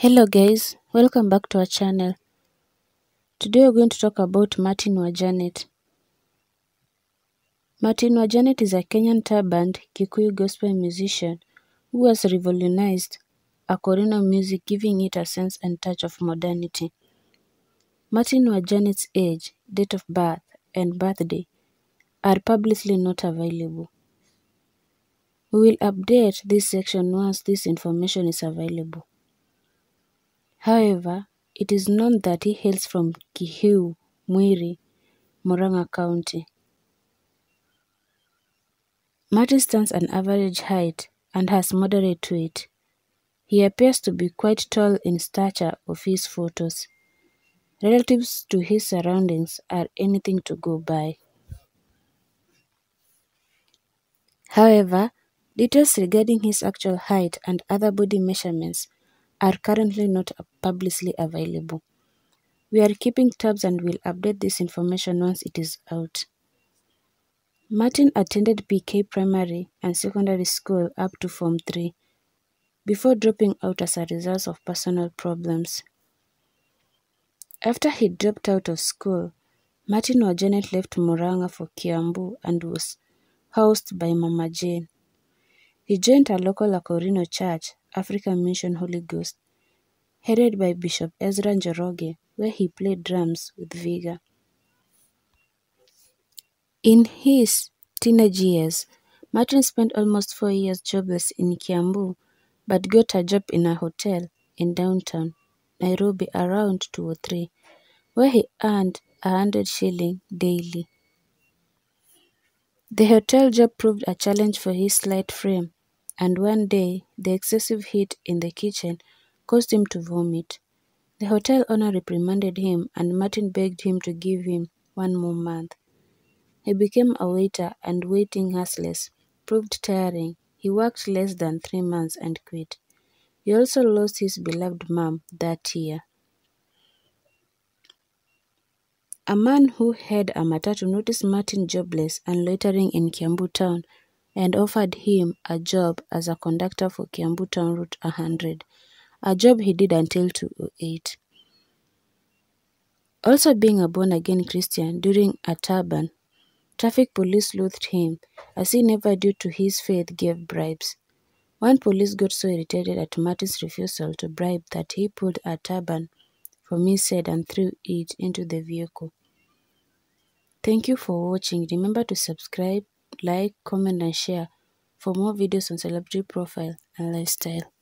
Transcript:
Hello guys, welcome back to our channel. Today we're going to talk about Martin Wajanet. Martin Wajanet is a Kenyan turbaned Kikuyu gospel musician who has revolutionized Akorino music giving it a sense and touch of modernity. Martin Wajanet's age, date of birth, and birthday are publicly not available. We will update this section once this information is available. However, it is known that he hails from Kihiu, Mwiri, Murang'a County. Martin stands an average height and has moderate weight. He appears to be quite tall in stature of his photos. Relatives to his surroundings are anything to go by. However, details regarding his actual height and other body measurements are currently not publicly available. We are keeping tabs and will update this information once it is out. Martin attended PK Primary and Secondary School up to Form 3 before dropping out as a result of personal problems. After he dropped out of school, Martin Wa Janet left Murang'a for Kiambu and was housed by Mama Jane. He joined a local Akorino church, African Mission Holy Ghost, headed by Bishop Ezra Njoroge, where he played drums with vigor. In his teenage years, Martin spent almost four years jobless in Kiambu, but got a job in a hotel in downtown Nairobi around 203, where he earned a hundred shilling daily. The hotel job proved a challenge for his slight frame, and one day the excessive heat in the kitchen caused him to vomit. The hotel owner reprimanded him and Martin begged him to give him one more month. He became a waiter and waiting hustlers proved tiring. He worked less than three months and quit. He also lost his beloved mom that year. A man who had a matatu noticed Martin jobless and loitering in Kiambu town and offered him a job as a conductor for Kiambu town route 100, a job he did until 2008. Also being a born-again Christian during a turban, traffic police loathed him as he never due to his faith gave bribes. One police got so irritated at Martin's refusal to bribe that he pulled a turban from his head and threw it into the vehicle. Thank you for watching. Remember to subscribe, like, comment and share for more videos on celebrity profile and lifestyle.